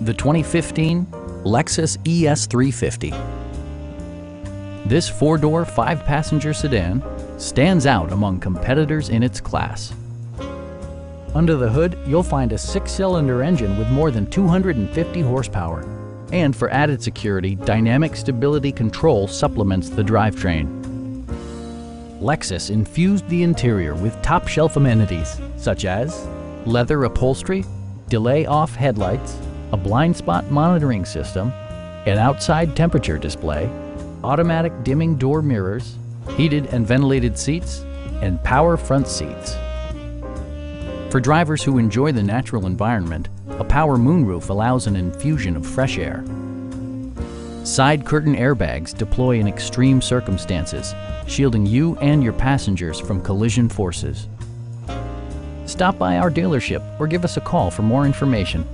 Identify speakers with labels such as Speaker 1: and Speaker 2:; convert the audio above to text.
Speaker 1: the 2015 Lexus ES350. This four-door, five-passenger sedan stands out among competitors in its class. Under the hood, you'll find a six-cylinder engine with more than 250 horsepower. And for added security, Dynamic Stability Control supplements the drivetrain. Lexus infused the interior with top-shelf amenities such as leather upholstery, delay-off headlights, a blind spot monitoring system, an outside temperature display, automatic dimming door mirrors, heated and ventilated seats, and power front seats. For drivers who enjoy the natural environment, a power moonroof allows an infusion of fresh air. Side curtain airbags deploy in extreme circumstances, shielding you and your passengers from collision forces. Stop by our dealership or give us a call for more information.